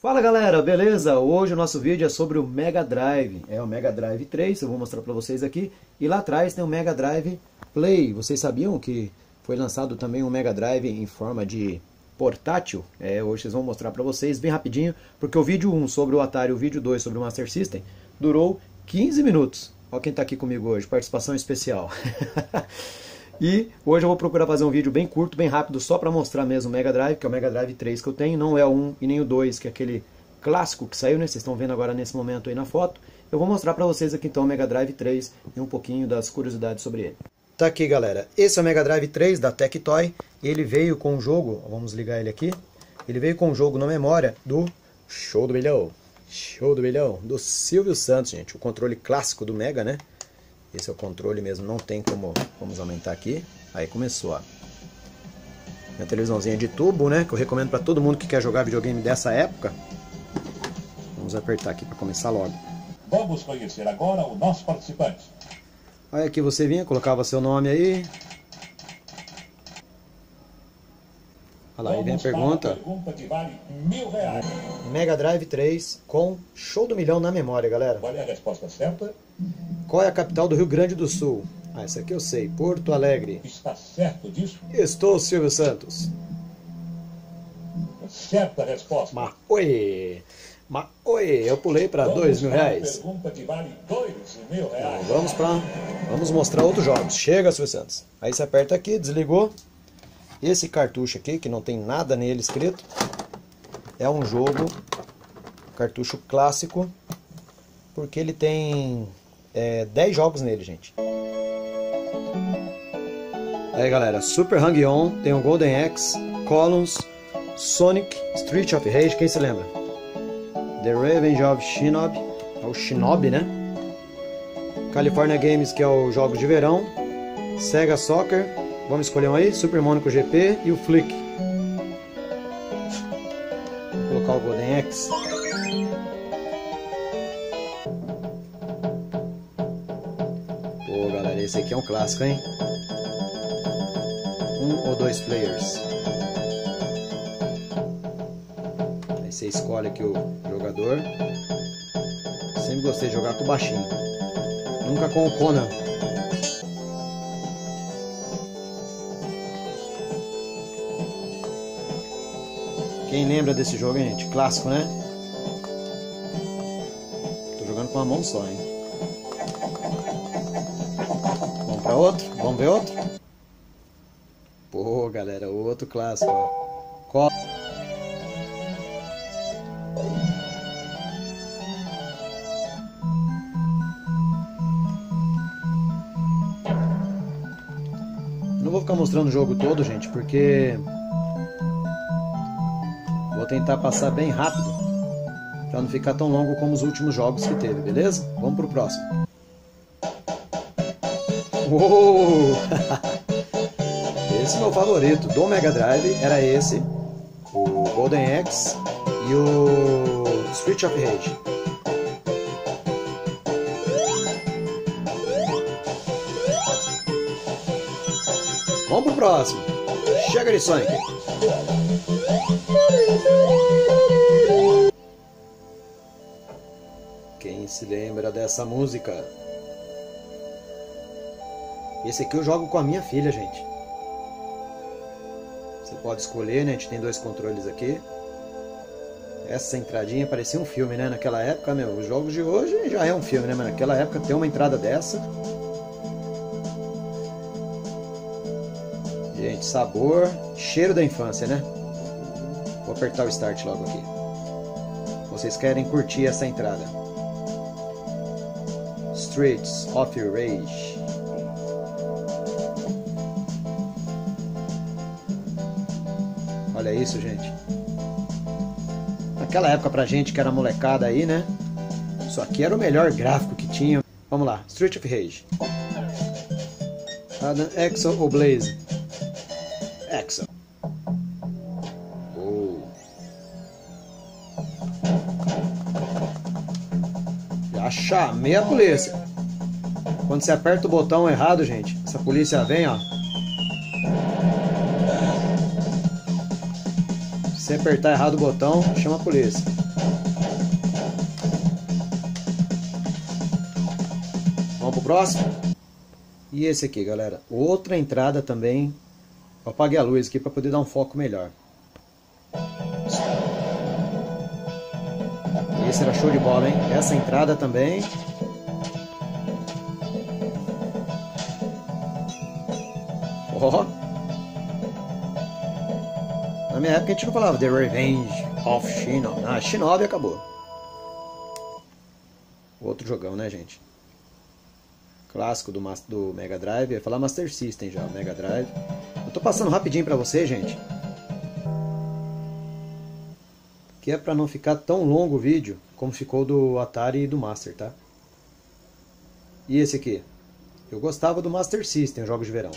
Fala galera, beleza? Hoje o nosso vídeo é sobre o Mega Drive. É o Mega Drive 3, eu vou mostrar para vocês aqui. E lá atrás tem o Mega Drive Play. Vocês sabiam que foi lançado também um Mega Drive em forma de portátil? É, hoje vocês vão mostrar para vocês bem rapidinho, porque o vídeo 1 sobre o Atari e o vídeo 2 sobre o Master System durou 15 minutos. Olha quem está aqui comigo hoje, participação especial. E hoje eu vou procurar fazer um vídeo bem curto, bem rápido, só para mostrar mesmo o Mega Drive, que é o Mega Drive 3 que eu tenho, não é o 1 e nem o 2, que é aquele clássico que saiu, né? Vocês estão vendo agora nesse momento aí na foto. Eu vou mostrar para vocês aqui então o Mega Drive 3 e um pouquinho das curiosidades sobre ele. Tá aqui galera, esse é o Mega Drive 3 da Tectoy, ele veio com o jogo, vamos ligar ele aqui, ele veio com o jogo na memória do Show do Bilhão, Show do Bilhão, do Silvio Santos, gente, o controle clássico do Mega, né? Esse é o controle mesmo, não tem como... Vamos aumentar aqui. Aí começou, ó. Minha televisãozinha de tubo, né? Que eu recomendo para todo mundo que quer jogar videogame dessa época. Vamos apertar aqui para começar logo. Vamos conhecer agora o nosso participante. Aí aqui você vinha, colocava seu nome aí. Olha lá, aí vem a pergunta. pergunta vale. Mega Drive 3 com show do milhão na memória, galera. Qual é a resposta certa? Qual é a capital do Rio Grande do Sul? Ah, essa aqui eu sei. Porto Alegre. Está certo disso? Estou, Silvio Santos. Certa resposta. Mas oi! Mas oi! Eu pulei para dois mil reais. Pergunta que vale dois mil reais. Então, vamos para vamos mostrar outros jogos. Chega, Silvio Santos. Aí você aperta aqui, desligou. Esse cartucho aqui, que não tem nada nele escrito, é um jogo cartucho clássico, porque ele tem é, 10 jogos nele, gente. Aí galera, Super Hang-On, tem o Golden Axe, Columns, Sonic, Street of Rage, quem se lembra? The Revenge of Shinobi, é o Shinobi, né? California Games, que é o Jogos de Verão, Sega Soccer, vamos escolher um aí, Super Monaco GP e o Flick. Vou colocar o Golden Axe. Esse aqui é um clássico, hein? Um ou dois players. Aí você escolhe aqui o jogador. Sempre gostei de jogar com o baixinho. Nunca com o Conan. Quem lembra desse jogo, hein, gente? Clássico, né? Tô jogando com uma mão só, hein? Pra outro? Vamos ver outro? Pô, galera, outro clássico, ó. Não vou ficar mostrando o jogo todo, gente, porque vou tentar passar bem rápido para não ficar tão longo como os últimos jogos que teve, beleza? Vamos pro próximo. Uou! Esse é meu favorito do Mega Drive era esse, o Golden Axe e o Street of Rage. Vamos pro próximo. Chega de Sonic. Quem se lembra dessa música? Esse aqui eu jogo com a minha filha, gente. Você pode escolher, né? A gente tem dois controles aqui. Essa entradinha parecia um filme, né? Naquela época, meu, os jogos de hoje já é um filme, né? Mas naquela época ter uma entrada dessa. Gente, sabor, cheiro da infância, né? Vou apertar o start logo aqui. Vocês querem curtir essa entrada. Streets of Rage. Olha isso, gente. Naquela época pra gente que era molecada aí, né? Isso aqui era o melhor gráfico que tinha. Vamos lá, Street of Rage. Adam Exo ou Blaze? Exo. Oh. Já chamei a polícia. Quando você aperta o botão errado, gente, essa polícia vem, ó. Se apertar errado o botão, chama a polícia. Vamos pro próximo? E esse aqui, galera. Outra entrada também. Eu apaguei a luz aqui para poder dar um foco melhor. Esse era show de bola, hein? Essa entrada também. Ó. Oh. Na minha época a gente não falava The Revenge of Shinobi. Ah, Shinobi acabou. Outro jogão, né, gente? Clássico do, do Mega Drive. Eu ia falar Master System já, Mega Drive. Eu tô passando rapidinho pra você, gente. Que é pra não ficar tão longo o vídeo como ficou do Atari e do Master, tá? E esse aqui? Eu gostava do Master System, jogos de verão.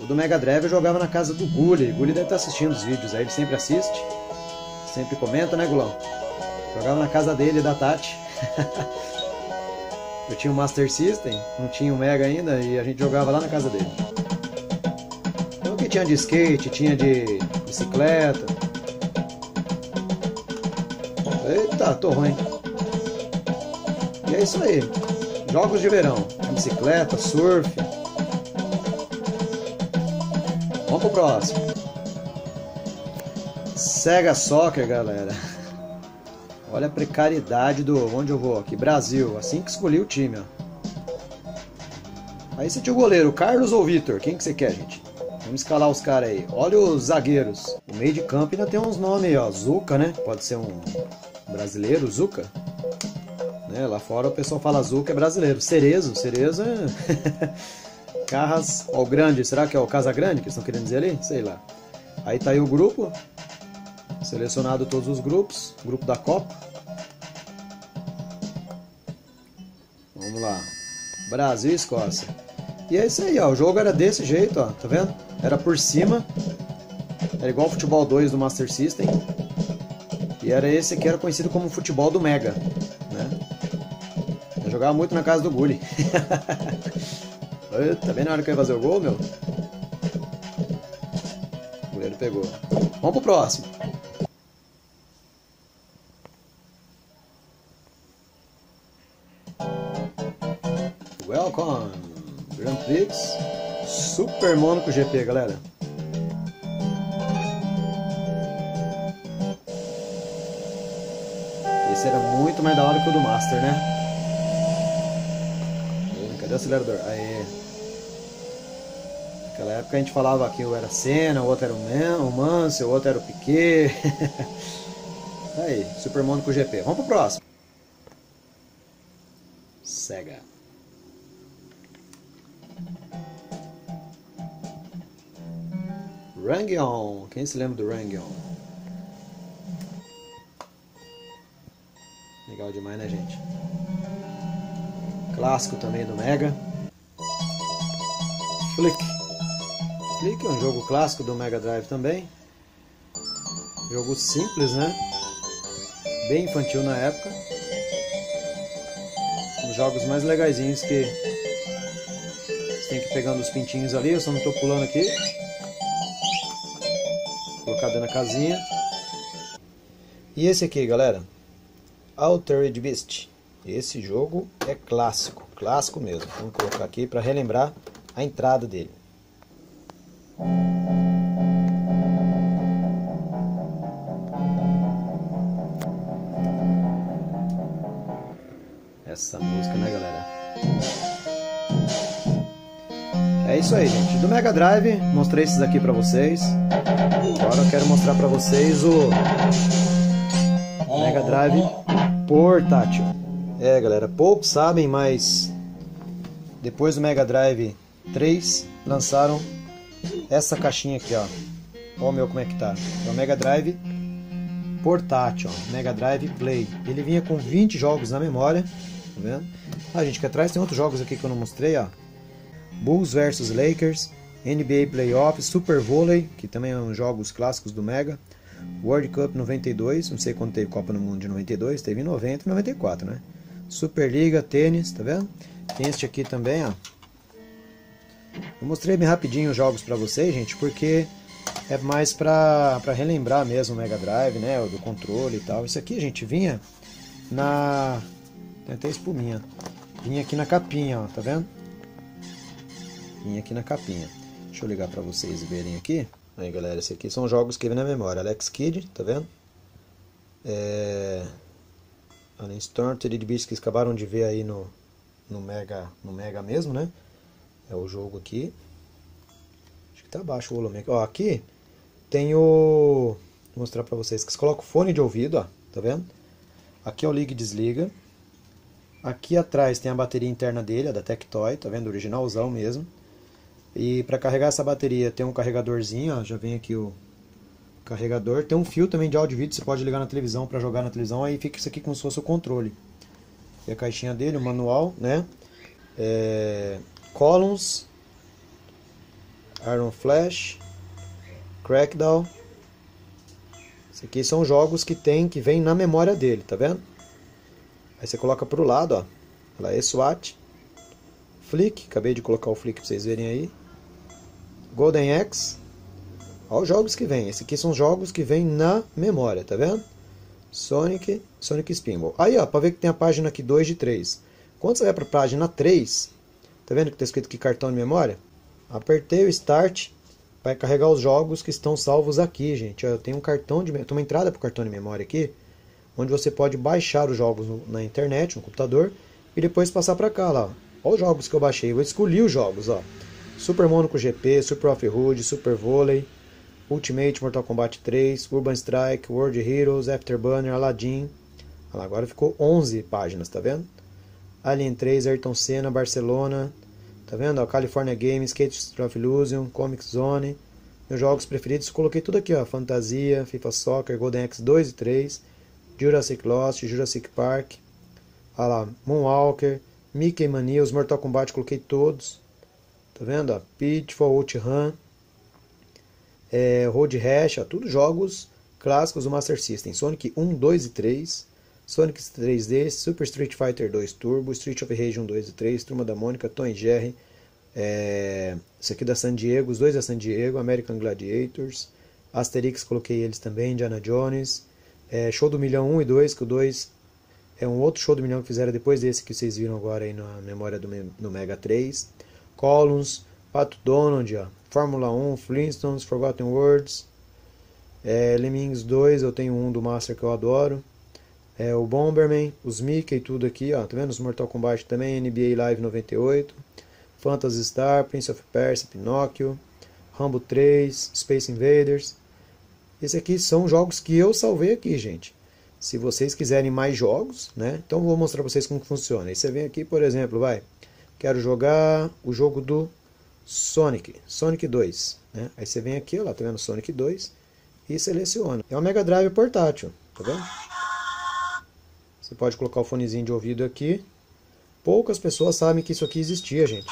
O do Mega Drive eu jogava na casa do Gulli. Gulli deve estar assistindo os vídeos aí, ele sempre assiste. Sempre comenta, né, Gulão? Jogava na casa dele, da Tati. eu tinha o Master System, não tinha o Mega ainda, e a gente jogava lá na casa dele. Então o que tinha de skate, tinha de bicicleta. Eita, tô ruim. E é isso aí. Jogos de verão. Bicicleta, surf. Vamos pro próximo. Sega Soccer, galera. Olha a precariedade do onde eu vou aqui, Brasil. Assim que escolhi o time, ó. Aí você tinha o goleiro, Carlos ou Vitor? Quem que você quer, gente? Vamos escalar os caras aí. Olha os zagueiros. O meio de campo ainda tem uns nomes aí, ó. Zuca, né? Pode ser um brasileiro, Zuca. Né? Lá fora o pessoal fala Zuca é brasileiro. Cerezo, Cerezo é... Carras ao Grande, será que é o Casa Grande que estão querendo dizer ali? Sei lá. Aí tá aí o grupo, selecionado todos os grupos, grupo da Copa. Vamos lá, Brasil e Escócia. E é isso aí, ó. o jogo era desse jeito, ó. tá vendo? Era por cima, era igual o Futebol 2 do Master System. E era esse que era conhecido como futebol do Mega, né? Eu jogava muito na casa do Gulli. Tá bem na hora que eu ia fazer o gol, meu? O goleiro pegou. Vamos pro próximo. Welcome! Grand Prix Super Monaco GP, galera. Esse era muito mais da hora que o do Master, né? Cadê o acelerador? Aê! Naquela época a gente falava que eu era Senna, o outro era o, Man, o o outro era o Piquet. Aí, Super Monaco GP. Vamos pro próximo. Sega. Rangion. Quem se lembra do Rangion? Legal demais, né, gente? Clássico também do Mega. Flick. É um jogo clássico do Mega Drive também. Jogo simples, né? Bem infantil na época. Um dos jogos mais legaisinhos que você tem que ir pegando os pintinhos ali. Eu só não estou pulando aqui. Colocar dentro da casinha. E esse aqui, galera. Altered Beast. Esse jogo é clássico, clássico mesmo. Vamos colocar aqui para relembrar a entrada dele. Essa música, né, galera? É isso aí, gente. Do Mega Drive, mostrei esses aqui pra vocês. Agora eu quero mostrar pra vocês o Mega Drive portátil. É, galera, poucos sabem, mas depois do Mega Drive 3 lançaram essa caixinha aqui, ó. Ó o meu como é que tá. É o Mega Drive portátil, ó. Mega Drive Play. Ele vinha com 20 jogos na memória, tá vendo? Ah, gente, aqui atrás tem outros jogos aqui que eu não mostrei, ó. Bulls vs Lakers, NBA Playoffs, Super Volley, que também é jogos clássicos do Mega. World Cup 92, não sei quando teve Copa no Mundo de 92, teve em 90 e 94, né? Superliga, tênis, tá vendo? Tem este aqui também, ó. Eu mostrei bem rapidinho os jogos para vocês, gente, porque é mais para relembrar mesmo o Mega Drive, né, do controle e tal. Isso aqui, gente, vinha na... tem até espuminha. vinha aqui na capinha, ó, tá vendo? Vinha aqui na capinha. Deixa eu ligar para vocês verem aqui. Aí galera, esse aqui são jogos que vem na memória. Alex Kidd, tá vendo? É... Alien Storm, Teddy Beast que acabaram de ver aí no, no, Mega, no Mega mesmo, né? É o jogo aqui. Acho que tá abaixo o volume aqui. Ó, aqui tem o... Vou mostrar pra vocês. Que você coloca o fone de ouvido, ó. Tá vendo? Aqui é o liga e desliga. Aqui atrás tem a bateria interna dele, a da Tectoy, tá vendo? Originalzão mesmo. E para carregar essa bateria tem um carregadorzinho, ó, já vem aqui o carregador. Tem um fio também de áudio e vídeo, você pode ligar na televisão para jogar na televisão, aí fica isso aqui como se fosse o controle. E a caixinha dele, o manual, né? É... Columns, Iron Flash, Crackdown. Esses aqui são jogos que tem, que vem na memória dele, tá vendo? Aí você coloca pro lado, ó. Lá é SWAT. Flick, acabei de colocar o Flick para vocês verem aí. Golden Axe. Olha os jogos que vem. Esses aqui são jogos que vêm na memória, tá vendo? Sonic, Sonic Spinball. Aí, ó, para ver que tem a página aqui 2 de 3. Quando você vai para a página 3, tá vendo que está escrito aqui cartão de memória? Apertei o Start, vai carregar os jogos que estão salvos aqui, gente. Eu tenho um cartão de, uma entrada para o cartão de memória aqui, onde você pode baixar os jogos no, na internet, no computador, e depois passar para cá, lá. Olha os jogos que eu baixei. Eu escolhi os jogos, ó. Super Monaco GP, Super Off-Road, Super Volley, Ultimate Mortal Kombat 3, Urban Strike, World Heroes, Afterburner, Aladdin. Olha lá, agora ficou 11 páginas, tá vendo? Alien 3, Ayrton Senna, Barcelona, tá vendo? Ó, California Games, Skate of Illusion, Comic Zone. Meus jogos preferidos, coloquei tudo aqui, ó. Fantasia, FIFA Soccer, Golden Axe 2 e 3, Jurassic Lost, Jurassic Park. Olha lá, Moonwalker, Mickey Mania, os Mortal Kombat, coloquei todos. Tá vendo? Ó, Pitfall, Outrun, é, Road Rash, ó, tudo jogos clássicos do Master System. Sonic 1, 2 e 3, Sonic 3D, Super Street Fighter 2 Turbo, Street of Rage 1, 2 e 3, Turma da Mônica, Tom Jerry, é, esse aqui da San Diego, os dois da San Diego, American Gladiators, Asterix, coloquei eles também, Indiana Jones, é, Show do Milhão 1 e 2, que o 2 é um outro show do milhão que fizeram depois desse que vocês viram agora aí na memória do Mega 3. Columns, Pato Donald, ó, Fórmula 1, Flintstones, Forgotten Words, é, Lemmings 2, eu tenho um do Master que eu adoro. É, o Bomberman, os Mickey, tudo aqui, ó, tá vendo? Os Mortal Kombat também, NBA Live 98, Phantasy Star, Prince of Persia, Pinóquio, Rambo 3, Space Invaders. Esses aqui são jogos que eu salvei aqui, gente. Se vocês quiserem mais jogos, né? Então vou mostrar para vocês como funciona. Aí você vem aqui, por exemplo, vai, quero jogar o jogo do Sonic, Sonic 2, né? Aí você vem aqui, ó, lá, tá vendo Sonic 2 e seleciona. É um Mega Drive portátil, tá vendo? Você pode colocar o fonezinho de ouvido aqui. Poucas pessoas sabem que isso aqui existia, gente.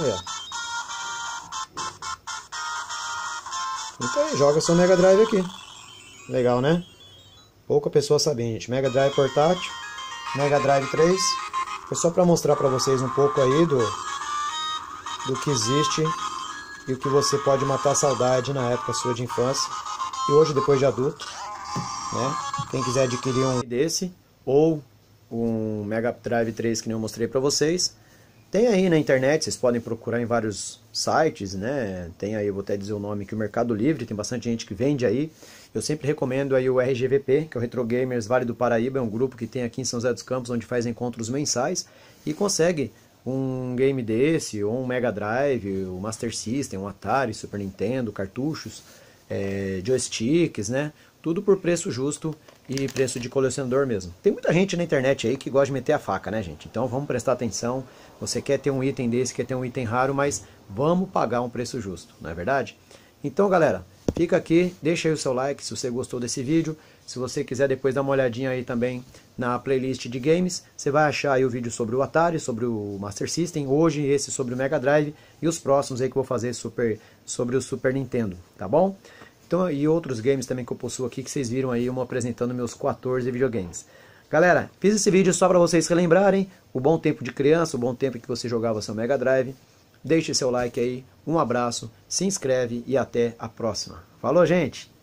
É. Então joga seu Mega Drive aqui. Legal, né? Pouca pessoa sabia, gente. Mega Drive portátil, Mega Drive 3. Foi só para mostrar para vocês um pouco aí do, do que existe e o que você pode matar a saudade na época sua de infância e hoje depois de adulto. Né? Quem quiser adquirir um desse ou um Mega Drive 3 que nem eu mostrei para vocês, tem aí na internet, vocês podem procurar em vários sites, né? Tem aí, vou até dizer o nome que o Mercado Livre, tem bastante gente que vende aí. Eu sempre recomendo aí o RGVP, que é o Retro Gamers Vale do Paraíba, é um grupo que tem aqui em São José dos Campos, onde faz encontros mensais e consegue um game desse, ou um Mega Drive, o Master System, um Atari, Super Nintendo, cartuchos, é, joysticks, né? Tudo por preço justo e preço de colecionador mesmo. Tem muita gente na internet aí que gosta de meter a faca, né, gente? Então vamos prestar atenção. Você quer ter um item desse, quer ter um item raro, mas vamos pagar um preço justo, não é verdade? Então, galera, fica aqui, deixa aí o seu like se você gostou desse vídeo. Se você quiser depois dar uma olhadinha aí também na playlist de games, você vai achar aí o vídeo sobre o Atari, sobre o Master System, hoje esse sobre o Mega Drive e os próximos aí que eu vou fazer super, sobre o Super Nintendo, tá bom? Então, e outros games também que eu possuo aqui, que vocês viram aí, eu apresentando meus 14 videogames. Galera, fiz esse vídeo só para vocês relembrarem o bom tempo de criança, o bom tempo que você jogava seu Mega Drive. Deixe seu like aí, um abraço, se inscreve e até a próxima. Falou, gente!